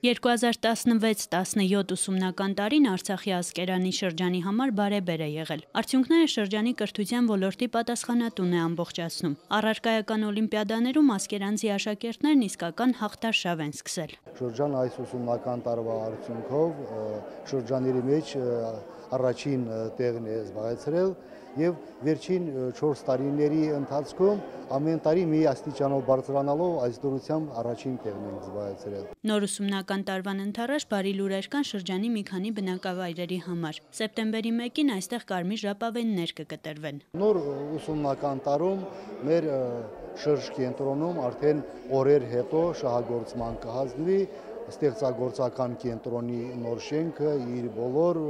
2016-17 ուսումնական տարին Արցախի Ասկերանի շրջանի համար բարեբեր է եղել։ Արդյունքները շրջանի կրթության ոլորտի պատասխանատուն է ամբողջացնում։ Առարկայական օլիմպիադաներում ասկերանցի աշակերտներն իսկական հաղթարշավ են սկսել։ Շրջան այս ուսումնական տարվա արդյունքով շրջաների մեջ առաջին տեղն է զբաղեցրել եւ վերջին 4 տարիների ընթացքում ամեն տարի մի աստիճանով բարձրանալով այս դրությամբ առաջին տեղն ենք զբաղեցրել։ Նոր ուսումնական տարվան ընթառաջ բարի լուրեր կան շրջանի մի քանի բնակավայրերի համար։ Սեպտեմբերի 1-ին այստեղ կարմիր ժապավեններ կկտրվեն։ Նոր ուսումնական տարում մեր շրջի կենտրոնում արդեն օրեր հետո շահագործման կհանձնվի ստեղծագործական կենտրոնի նոր շենքը իր բոլոր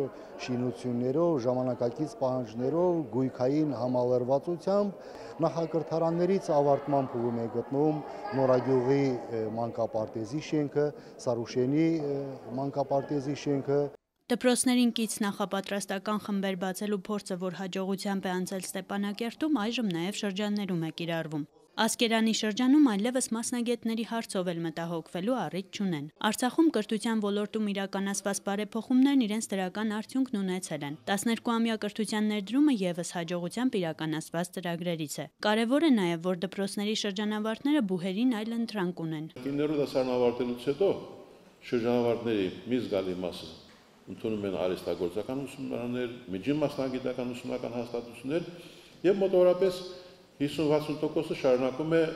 շինություններով, ժամանակակից պահանջներով, գույքային համալրվածությամբ նախակրթարաններից ավարտման փուլում է գտնվում Նորագյուղի մանկապարտեզի շենքը, Սարուշենի մանկապարտեզի շենքը, Դպրոցներին կից նախապատրաստական խմբեր բացելու փորձը, որ հաջողությամբ է անցել Ստեփանակերտում, այժմ նաև շրջաններում է կիրառվում։ Ասկերանի շրջանում այլևս մասնագետների հարցով էլ մտահոգվելու առիթ չունեն։ Արցախում կրթության ոլորտում իրականացված բարեփոխումներն իրենց դրական արդյունքն ունեցել են։ 12-ամյա կրթության ներդրումը եւս հաջողությամբ իրականացված ծրագրերից է։ Կարևոր է նաեւ, որ դպրոցների շրջանավարտները բուհերին այլ ընտրանք ունեն։ Իններորդ դասարան ավարտելուց հետո շրջանավարտների մի զգալի մասը ընդունում են արհեստագործական ուսումնարաններ, միջին մասնագիտական ուսումնական հաստատություններ եւ մոտավորապես 50-60%-ը շարունակում է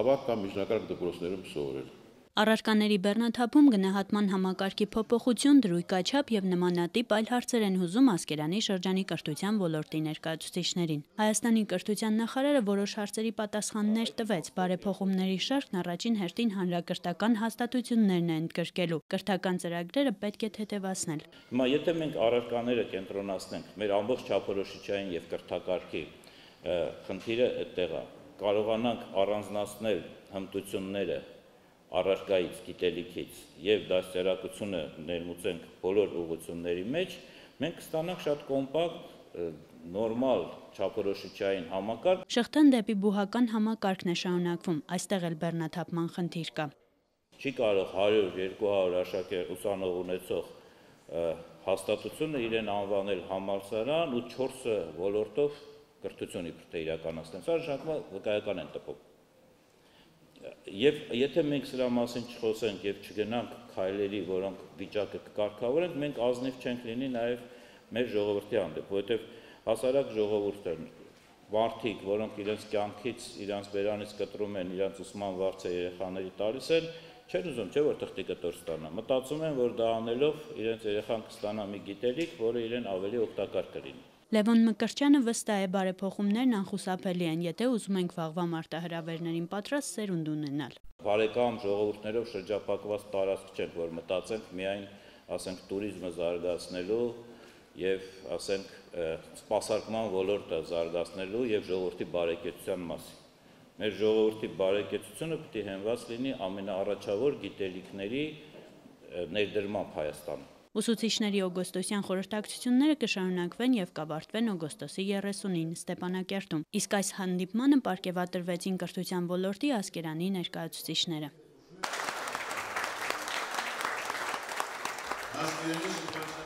ավակ կամ միջնակարգ դպրոցներում սովորել։ Առարկաների բեռնաթափում գնահատման համակարգի փոփոխություն, դրույքաչափ եւ նմանատիպ այլ հարցեր են հուզում Ասկերանի շրջանի կրթության ոլորտի ներկայացուցիչներին։ Հայաստանի կրթության նախարարը որոշ հարցերի պատասխաններ տվեց։ Բարեփոխումների շարքն առաջին հերթին հանրակրթական հաստատություններն են ընդգրկելու։ Կրթական ծրագրերը պետք է թեթևացնել։ Հիմա եթե մենք առարկաները կենտրոնացնենք մեր ամբողջ չափորոշիչային եւ կրթակարգի խնդիրը այդտեղ է կարողանանք առանձնացնել հմտությունները առարկայից, գիտելիքից եւ դաստիարակությունը ներմուծենք բոլոր ուղությունների մեջ, մենք կստանանք շատ կոմպակտ նորմալ չափորոշիչային համակարգ։ Շղթան դեպի բուհական համակարգն է շարունակվում, այստեղ էլ բեռնաթափման խնդիր կա։ Չի կարող 100-200 աշակերտ ուսանող ունեցող հաստատությունը իրեն անվանել համալսարան ու 4 ոլորտով կրթություն իբր թե իրականացնեն։ Սա է վկայական են տպում։ Եվ եթե մենք սրա մասին չխոսենք եւ չգնանք քայլերի, որոնք վիճակը կկարգավորենք, մենք ազնիվ չենք լինի նաեւ մեր ժողովրդի հանդեպ, որովհետեւ հասարակ ժողովուրդն մարդիկ, որոնք իրենց կյանքից, իրենց բերանից կտրում են, իրենց ուսման վարձը երեխաների տալիս են, չեն ուզում, չէ՞ որ թղթի կտոր ստանա։ Մտածում են, որ դա անելով իրենց երեխան կստանա մի գիտելիք, որը իրեն ավելի օգտակար կլինի։ Լևոն Մկրտչյանը վստահ է բարեփոխումներն անխուսափելի են, եթե ուզում ենք վաղվա մարտահրավերներին պատրաստ սերունդ ունենալ։ Բարեկամ ժողովուրդներով շրջապակված տարածք չէ, որ մտածենք միայն, ասենք, туриզմը զարգացնելու եւ ասենք սպասարկման ոլորտը զարգացնելու եւ ժողովրդի բարեկեցության մասին։ Մեր ժողովրդի բարեկեցությունը պիտի հենված լինի ամենաառաջավոր գիտելիքների ներդրմամբ Հայաստանում։ Ուսուցիչների օգոստոսյան խորհրդակցությունները կշարունակվեն եւ կավարտվեն օգոստոսի 30-ին Ստեփանակերտում։ Իսկ այս հանդիպմանը ապարգևատրվեցին կրթության ոլորտի ասկերանի ներկայացուցիչները։ Ասկերանի